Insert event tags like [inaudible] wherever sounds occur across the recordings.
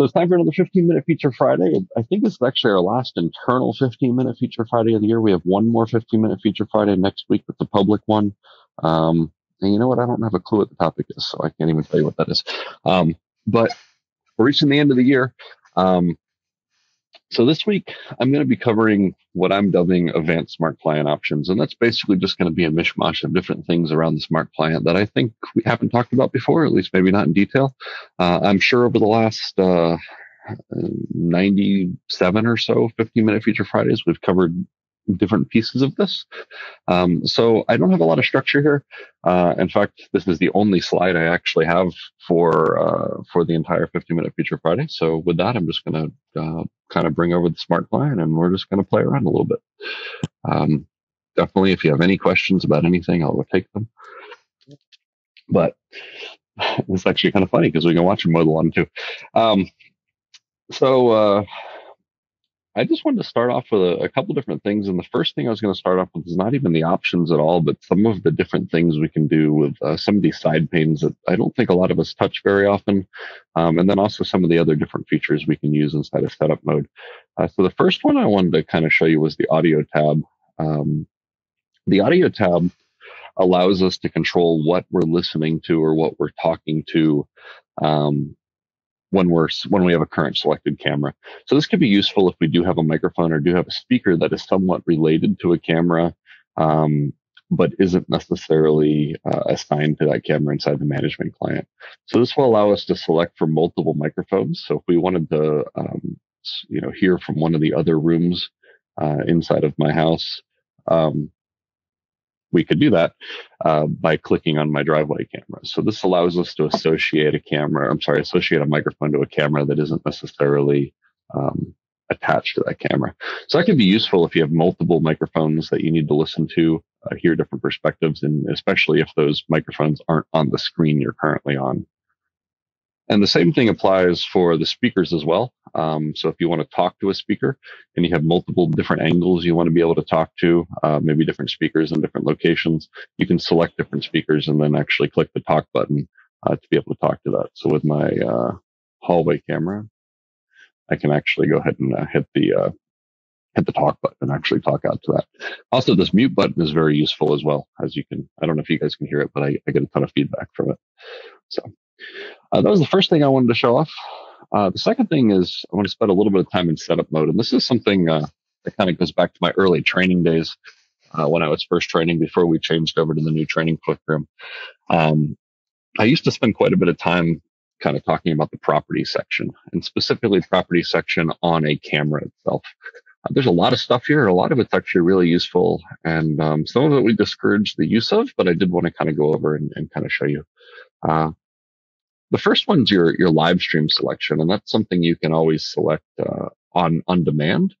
So it's time for another 15 minute feature Friday. I think it's actually our last internal 15 minute feature Friday of the year. We have one more 15 minute feature Friday next week with the public one. Um, and you know what? I don't have a clue what the topic is, so I can't even tell you what that is. Um, but we're reaching the end of the year. Um, so this week, I'm going to be covering what I'm dubbing advanced smart client options. And that's basically just going to be a mishmash of different things around the smart client that I think we haven't talked about before, at least maybe not in detail. Uh, I'm sure over the last, uh, 97 or so 15 minute feature Fridays, we've covered different pieces of this. Um, so I don't have a lot of structure here. Uh, in fact, this is the only slide I actually have for uh, for the entire 50 minute feature Friday. So with that, I'm just going to uh, kind of bring over the smart client and we're just going to play around a little bit. Um, definitely, if you have any questions about anything, I'll take them. But [laughs] it's actually kind of funny because we can watch them mow the lawn too. Um, so uh, I just wanted to start off with a, a couple different things. And the first thing I was going to start off with is not even the options at all, but some of the different things we can do with uh, some of these side panes that I don't think a lot of us touch very often. Um, and then also some of the other different features we can use inside of setup mode. Uh, so the first one I wanted to kind of show you was the audio tab. Um, the audio tab allows us to control what we're listening to or what we're talking to um, when we're when we have a current selected camera. So this could be useful if we do have a microphone or do have a speaker that is somewhat related to a camera, um, but isn't necessarily uh, assigned to that camera inside the management client. So this will allow us to select for multiple microphones. So if we wanted to, um, you know, hear from one of the other rooms uh, inside of my house, um, we could do that uh, by clicking on my driveway camera. So this allows us to associate a camera, I'm sorry, associate a microphone to a camera that isn't necessarily um, attached to that camera. So that can be useful if you have multiple microphones that you need to listen to, uh, hear different perspectives, and especially if those microphones aren't on the screen you're currently on. And the same thing applies for the speakers as well. Um, so if you want to talk to a speaker and you have multiple different angles you want to be able to talk to, uh, maybe different speakers in different locations, you can select different speakers and then actually click the talk button uh, to be able to talk to that. So with my uh, hallway camera, I can actually go ahead and uh, hit the uh, hit the talk button and actually talk out to that. Also, this mute button is very useful as well. As you can, I don't know if you guys can hear it, but I, I get a ton of feedback from it. So uh, that was the first thing I wanted to show off. Uh, the second thing is I want to spend a little bit of time in setup mode. And this is something uh, that kind of goes back to my early training days uh, when I was first training before we changed over to the new training program. Um, I used to spend quite a bit of time kind of talking about the property section and specifically property section on a camera itself. Uh, there's a lot of stuff here. A lot of it's actually really useful, and um, some of it we discourage the use of. But I did want to kind of go over and, and kind of show you. Uh, the first one's your your live stream selection, and that's something you can always select uh, on on demand.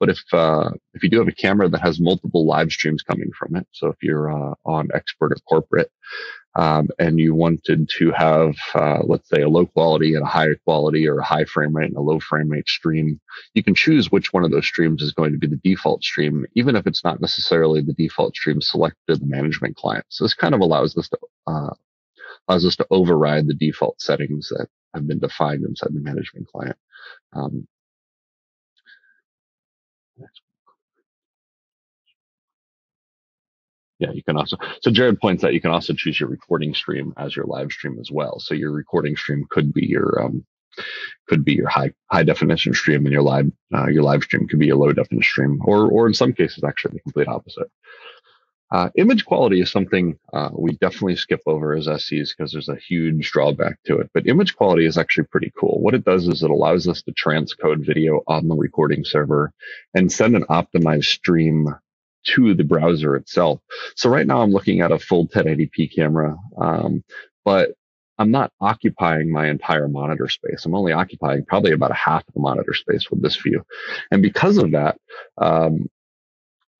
But if uh, if you do have a camera that has multiple live streams coming from it, so if you're uh, on expert or corporate, um, and you wanted to have, uh, let's say, a low quality and a high quality, or a high frame rate and a low frame rate stream, you can choose which one of those streams is going to be the default stream, even if it's not necessarily the default stream selected in the management client. So this kind of allows us to uh, allows us to override the default settings that have been defined inside the management client. Um, yeah, you can also, so Jared points out you can also choose your recording stream as your live stream as well. So your recording stream could be your, um, could be your high high definition stream and your live uh, your live stream could be a low definition stream or or in some cases actually the complete opposite uh, image quality is something uh, we definitely skip over as SEs because there's a huge drawback to it. But image quality is actually pretty cool. What it does is it allows us to transcode video on the recording server and send an optimized stream to the browser itself. So right now I'm looking at a full 1080p camera, um, but I'm not occupying my entire monitor space. I'm only occupying probably about a half of the monitor space with this view. And because of that, um,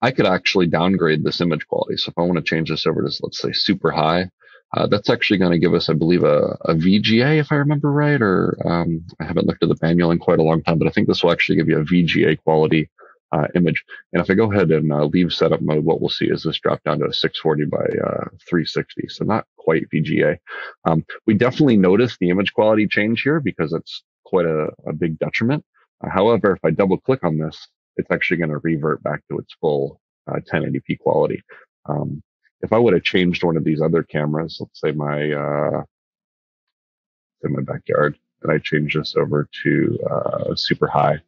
I could actually downgrade this image quality. So if I want to change this over to, let's say, super high, uh, that's actually going to give us, I believe, a, a VGA, if I remember right, or um, I haven't looked at the manual in quite a long time, but I think this will actually give you a VGA quality uh, image. And if I go ahead and uh, leave setup mode, what we'll see is this drop down to a 640 by uh, 360. So not quite VGA. Um, we definitely notice the image quality change here because it's quite a, a big detriment. However, if I double click on this, it's actually going to revert back to its full uh, 1080p quality. Um, if I would have changed one of these other cameras, let's say my uh, in my backyard, and I change this over to uh, super high,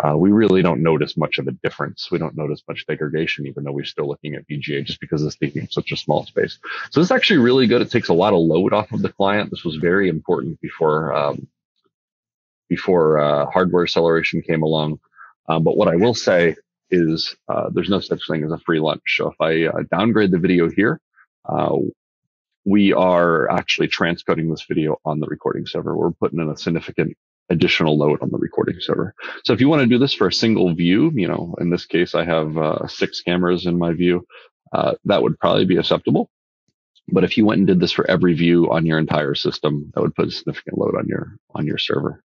uh, we really don't notice much of a difference. We don't notice much degradation, even though we're still looking at VGA just because it's taking such a small space. So this is actually really good. It takes a lot of load off of the client. This was very important before um, before uh, hardware acceleration came along. Um, but what I will say is uh, there's no such thing as a free lunch. So if I uh, downgrade the video here, uh, we are actually transcoding this video on the recording server. We're putting in a significant additional load on the recording server. So if you want to do this for a single view, you know, in this case, I have uh, six cameras in my view. That would probably be acceptable. But if you went and did this for every view on your entire system, that would put a significant load on your on your server.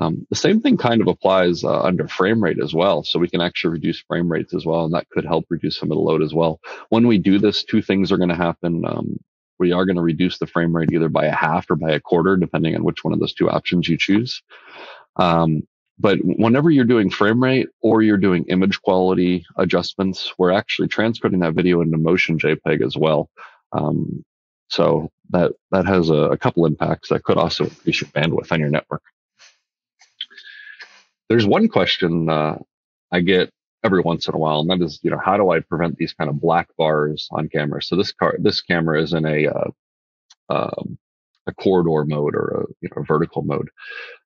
Um, the same thing kind of applies uh, under frame rate as well. So we can actually reduce frame rates as well, and that could help reduce some of the load as well. When we do this, two things are going to happen. Um, we are going to reduce the frame rate either by a half or by a quarter, depending on which one of those two options you choose. Um, but whenever you're doing frame rate or you're doing image quality adjustments, we're actually transcoding that video into motion JPEG as well. Um, so that that has a, a couple impacts that could also increase your bandwidth on your network. There's one question uh, I get every once in a while, and that is, you know, how do I prevent these kind of black bars on camera? So this car, this camera is in a uh, um, a corridor mode or a you know vertical mode.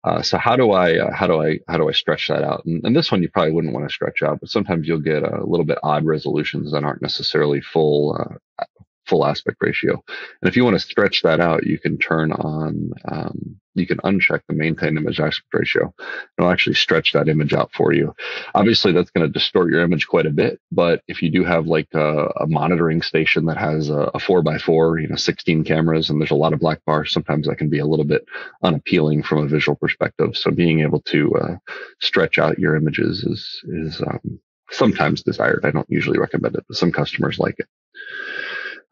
Uh, so how do I uh, how do I how do I stretch that out? And, and, this one you probably wouldn't want to stretch out, but sometimes you'll get a little bit odd resolutions that aren't necessarily full uh, full aspect ratio. And if you want to stretch that out, you can turn on, um, you can uncheck the maintain image aspect ratio. It'll actually stretch that image out for you. Obviously, that's going to distort your image quite a bit. But if you do have like a, a monitoring station that has a, a, four by four, you know, 16 cameras and there's a lot of black bars, sometimes that can be a little bit unappealing from a visual perspective. So being able to uh, stretch out your images is, is, um, sometimes desired. I don't usually recommend it, but some customers like it.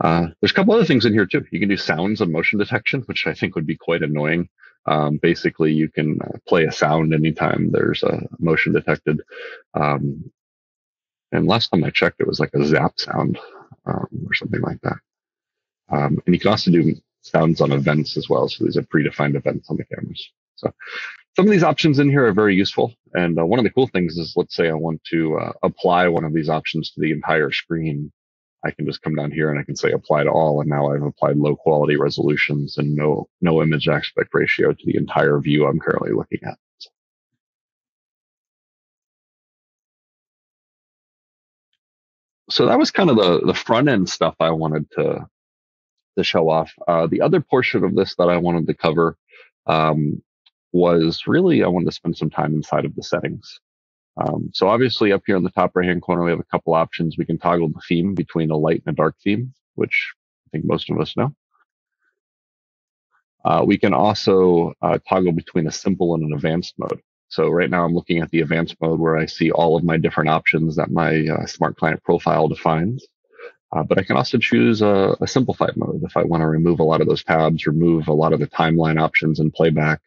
Uh, there's a couple other things in here too. You can do sounds and motion detection, which I think would be quite annoying. Um, basically, you can uh, play a sound anytime there's a motion detected. Um, and last time I checked, it was like a zap sound um, or something like that. Um, and you can also do sounds on events as well. So these are predefined events on the cameras. So some of these options in here are very useful. And uh, one of the cool things is, let's say I want to uh, apply one of these options to the entire screen. I can just come down here and I can say apply to all. And now I've applied low quality resolutions and no, no image aspect ratio to the entire view I'm currently looking at. So that was kind of the, the front end stuff I wanted to, to show off. Uh, the other portion of this that I wanted to cover um, was really I wanted to spend some time inside of the settings. Um, so obviously up here in the top right hand corner, we have a couple options. We can toggle the theme between a light and a dark theme, which I think most of us know. Uh, we can also uh, toggle between a simple and an advanced mode. So right now I'm looking at the advanced mode where I see all of my different options that my uh, smart client profile defines. Uh, but I can also choose a, a simplified mode if I want to remove a lot of those tabs, remove a lot of the timeline options and playback.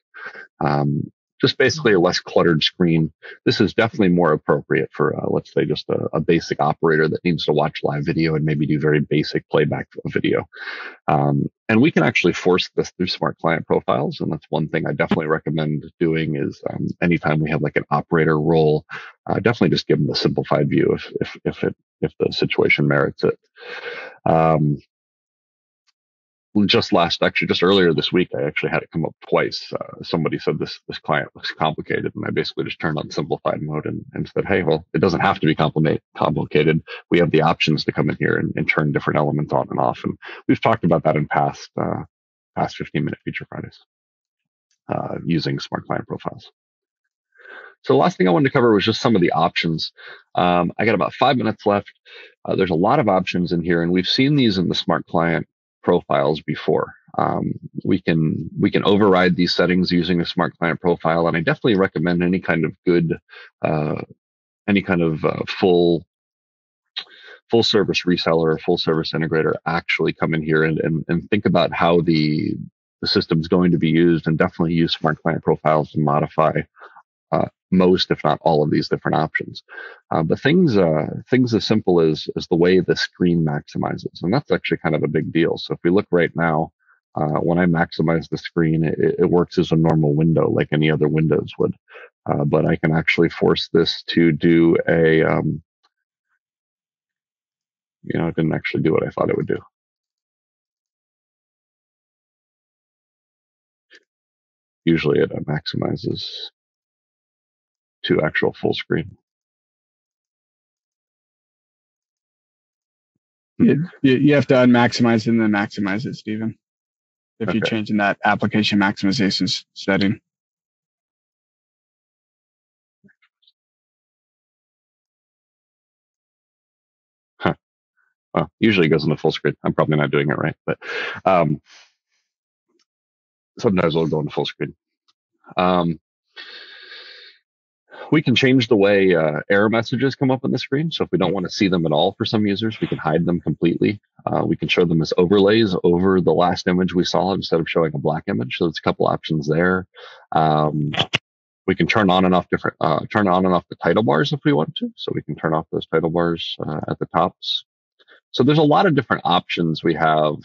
Um, just basically a less cluttered screen. This is definitely more appropriate for, uh, let's say, just a, a, basic operator that needs to watch live video and maybe do very basic playback of video. Um, and we can actually force this through smart client profiles. And that's one thing I definitely recommend doing is um, anytime we have like an operator role, uh, definitely just give them the simplified view if, if, if it, if the situation merits it. Um, just last, actually, just earlier this week, I actually had it come up twice. Uh, somebody said this this client looks complicated, and I basically just turned on simplified mode and, and said, "Hey, well, it doesn't have to be complicated. We have the options to come in here and, and turn different elements on and off." And we've talked about that in past uh, past 15 minute feature Fridays uh, using smart client profiles. So the last thing I wanted to cover was just some of the options. Um, I got about five minutes left. Uh, there's a lot of options in here, and we've seen these in the smart client profiles before. Um, we can we can override these settings using a smart client profile, and I definitely recommend any kind of good, uh, any kind of uh, full full service reseller or full service integrator actually come in here and, and, and think about how the the system's going to be used and definitely use smart client profiles to modify most, if not all, of these different options. Uh, but things uh, things as simple as as the way the screen maximizes, and that's actually kind of a big deal. So if we look right now, uh, when I maximize the screen, it, it, works as a normal window like any other windows would. Uh, but I can actually force this to do a, um, you know, it didn't actually do what I thought it would do. Usually it maximizes to actual full screen. You, you have to unmaximize and then maximize it, Stephen. If okay. you're changing that application maximization setting. Huh. Well, usually it goes into full screen. I'm probably not doing it right, but um, sometimes it'll go into full screen. Um, we can change the way uh, error messages come up on the screen. So if we don't want to see them at all for some users, we can hide them completely. Uh, we can show them as overlays over the last image we saw instead of showing a black image. So there's a couple options there. Um, we can turn on and off different, uh, turn on and off the title bars if we want to. So we can turn off those title bars uh, at the tops. So there's a lot of different options we have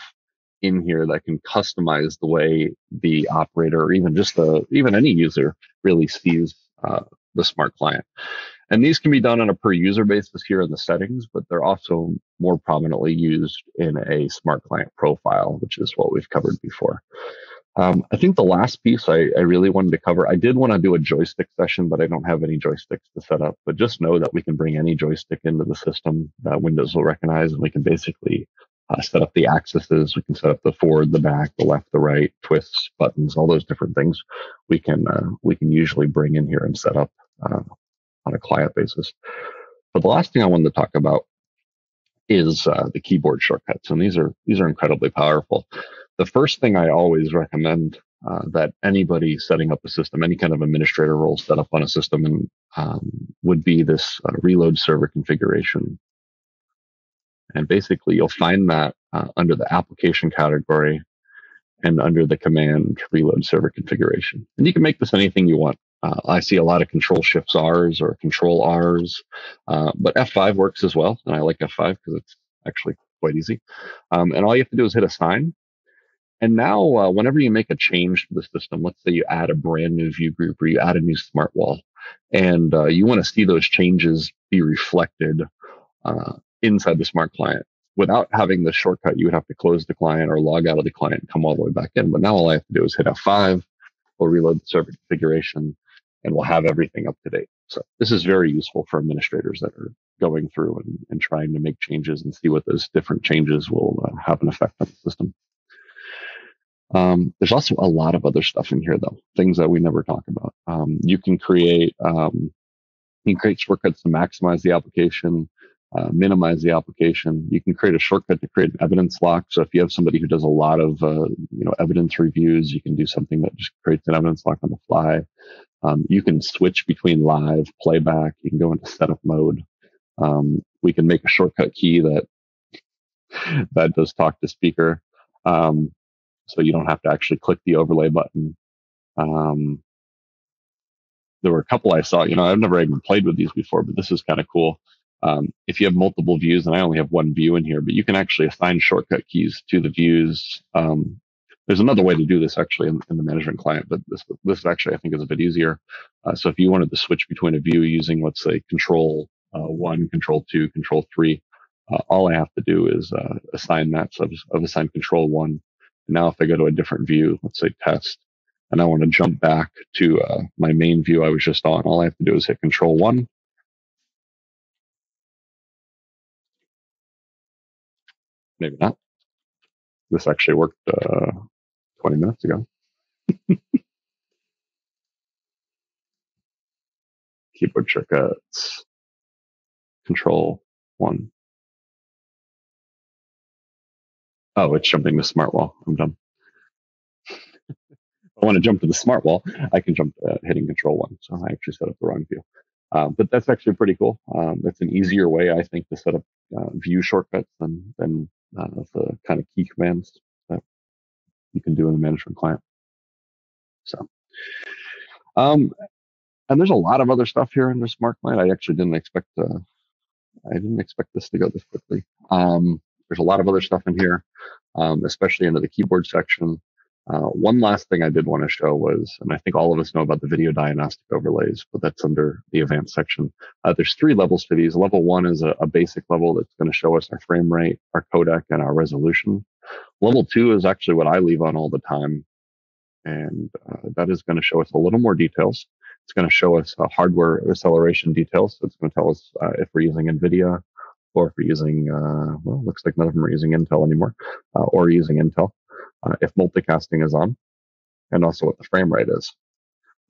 in here that can customize the way the operator or even just the even any user really sees uh, the smart client. And these can be done on a per user basis here in the settings, but they're also more prominently used in a smart client profile, which is what we've covered before. Um, I think the last piece I, I, really wanted to cover, I did want to do a joystick session, but I don't have any joysticks to set up. But just know that we can bring any joystick into the system that Windows will recognize, and we can basically uh, set up the axes. We can set up the forward, the back, the left, the right, twists, buttons, all those different things. We can uh, we can usually bring in here and set up uh, on a client basis. But the last thing I wanted to talk about is uh, the keyboard shortcuts, and these are these are incredibly powerful. The first thing I always recommend uh, that anybody setting up a system, any kind of administrator role set up on a system, and um, would be this uh, reload server configuration. And basically, you'll find that uh, under the application category and under the command reload server configuration. And you can make this anything you want. Uh, I see a lot of control shifts R's or control R's, uh, but F5 works as well. And I like F5 because it's actually quite easy. Um, and all you have to do is hit assign. And now, uh, whenever you make a change to the system, let's say you add a brand new view group or you add a new smart wall, and uh, you want to see those changes be reflected uh, inside the smart client. Without having the shortcut, you would have to close the client or log out of the client and come all the way back in. But now all I have to do is hit F5, we'll reload the server configuration, and we'll have everything up to date. So this is very useful for administrators that are going through and, and trying to make changes and see what those different changes will uh, have an effect on the system. Um, there's also a lot of other stuff in here though, things that we never talk about. Um, you can create, um, you can create shortcuts to maximize the application, uh, minimize the application. You can create a shortcut to create an evidence lock. So if you have somebody who does a lot of, uh, you know, evidence reviews, you can do something that just creates an evidence lock on the fly. Um, you can switch between live, playback. You can go into setup mode. Um, we can make a shortcut key that [laughs] that does talk to speaker. Um, so you don't have to actually click the overlay button. Um, there were a couple I saw, you know, I've never even played with these before, but this is kind of cool. Um, if you have multiple views, and I only have one view in here, but you can actually assign shortcut keys to the views. There's another way to do this actually in, in, the management client, but this this actually I think is a bit easier. Uh, so if you wanted to switch between a view using let's say Control uh, One, Control Two, Control Three, uh, all I have to do is uh, assign that. So I've, assigned Control One. Now if I go to a different view, let's say Test, and I want to jump back to uh, my main view I was just on, all I have to do is hit Control One maybe not. This actually worked uh, 20 minutes ago. [laughs] Keyboard shortcuts. Control one. Oh, it's jumping the smart wall. I'm done. [laughs] I want to jump to the smart wall, I can jump uh, hitting control one. So I actually set up the wrong view. Um, but that's actually pretty cool. Um, that's an easier way, I think, to set up uh, view shortcuts than, than uh, the kind of key commands you can do in the management client. So, um, and there's a lot of other stuff here in the smart client. I actually didn't expect to, I didn't expect this to go this quickly. Um, there's a lot of other stuff in here, um, especially into the keyboard section. Uh, one last thing I did want to show was, and I think all of us know about the video diagnostic overlays, but that's under the advanced section. Uh, there's three levels for these. Level one is a, a basic level that's going to show us our frame rate, our codec, and our resolution. Level two is actually what I leave on all the time. And uh, that is going to show us a little more details. It's going to show us uh, hardware acceleration details. So it's going to tell us uh, if we're using NVIDIA or if we're using, uh, well, looks like none of them are using Intel anymore, uh, or using Intel, if multicasting is on, and also what the frame rate is.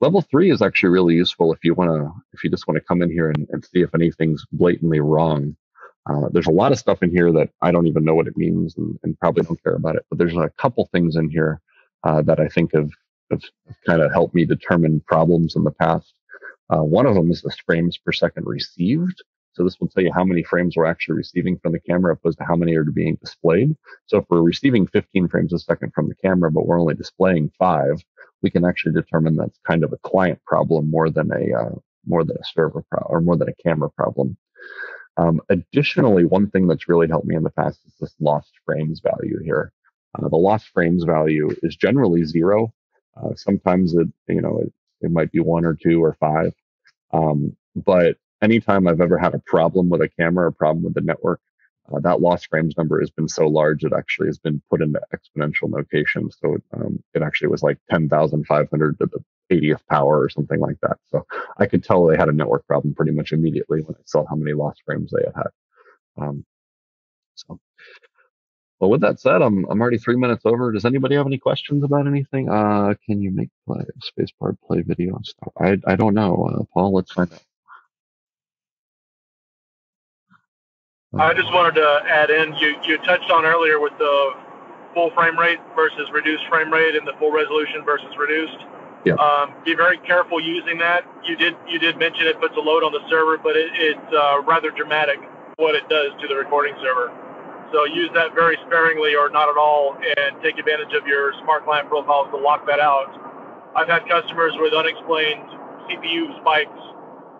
Level three is actually really useful if you want to, if you just want to come in here and, and see if anything's blatantly wrong. Uh, there's a lot of stuff in here that I don't even know what it means and, and probably don't care about it, but there's a couple things in here uh, that I think have, have kind of helped me determine problems in the past. Uh, one of them is the frames per second received. So this will tell you how many frames we're actually receiving from the camera opposed to how many are being displayed. So if we're receiving 15 frames a second from the camera, but we're only displaying five, we can actually determine that's kind of a client problem more than a uh, more than a server problem or more than a camera problem. Um, additionally, one thing that's really helped me in the past is this lost frames value here. Uh, the lost frames value is generally zero. Uh, sometimes it, you know, it, it might be one or two or five. Um, but anytime I've ever had a problem with a camera a problem with the network, uh, that lost frames number has been so large it actually has been put into exponential notation. So um, it actually was like 10,500 to the 80th power or something like that. So I could tell they had a network problem pretty much immediately when I saw how many lost frames they had had. Um, so, well, with that said, I'm I'm already three minutes over. Does anybody have any questions about anything? Uh, can you make play spacebar play video and stuff? I I don't know, uh, Paul. Let's find out. I just wanted to add in, you, you touched on earlier with the full frame rate versus reduced frame rate and the full resolution versus reduced. Yeah. Um, be very careful using that. You did you did mention it puts a load on the server, but it, it's uh, rather dramatic what it does to the recording server. So use that very sparingly or not at all, and take advantage of your smart client profiles to lock that out. I've had customers with unexplained CPU spikes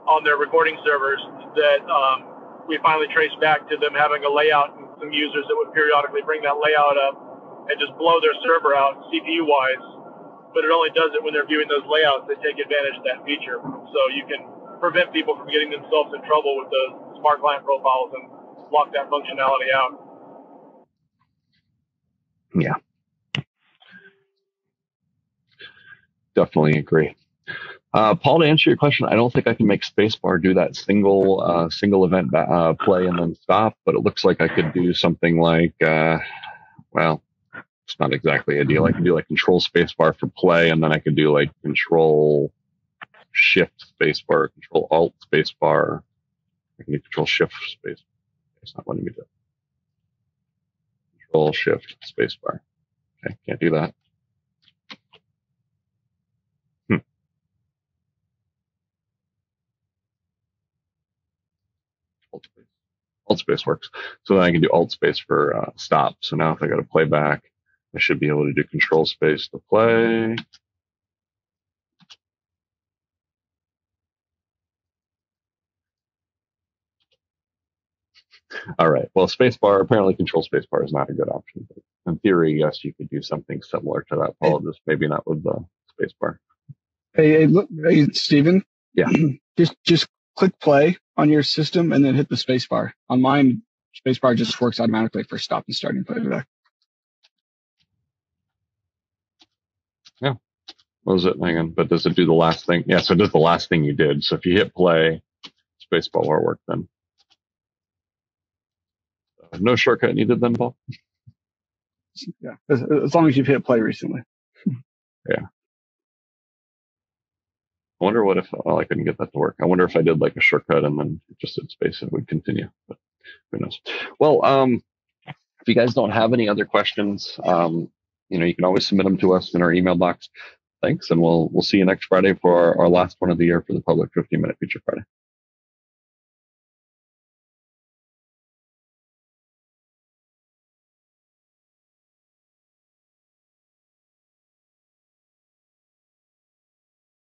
on their recording servers that um, we finally traced back to them having a layout and some users that would periodically bring that layout up and just blow their server out CPU wise. But it only does it when they're viewing those layouts that take advantage of that feature. So you can prevent people from getting themselves in trouble with the smart client profiles and lock that functionality out. Yeah. Definitely agree. Uh, Paul, to answer your question, I don't think I can make spacebar do that single uh, single event uh, play and then stop, but it looks like I could do something like, uh, well, it's not exactly ideal. I can do like control spacebar for play, and then I could do like control shift spacebar, control alt spacebar. I can do control shift space. It's not letting me do. It. Control shift spacebar. Okay, can't do that. Alt space works. So then I can do alt space for uh, stop. So now if I go to playback, I should be able to do control space to play. All right. Well, spacebar, apparently control spacebar is not a good option. But in theory, yes, you could do something similar to that, Paul, just maybe not with the spacebar. Hey, hey, look, hey, Stephen. Yeah. [clears throat] just, just click play on your system and then hit the spacebar. On mine, spacebar just works automatically for stop and starting playback. Yeah. What was it? Hang on. But does it do the last thing? Yeah. So it does the last thing you did. So if you hit play, spacebar will work then. Uh, no shortcut needed then, Paul? Yeah. As, as long as you've hit play recently. [laughs] yeah. I wonder what if, I couldn't get that to work. I wonder if I did like a shortcut and then just did space, it would continue, but who knows? Well, um, if you guys don't have any other questions, um, you know, you can always submit them to us in our email box. Thanks. And we'll, we'll see you next Friday for our, our last one of the year for the public 15 minute feature Friday.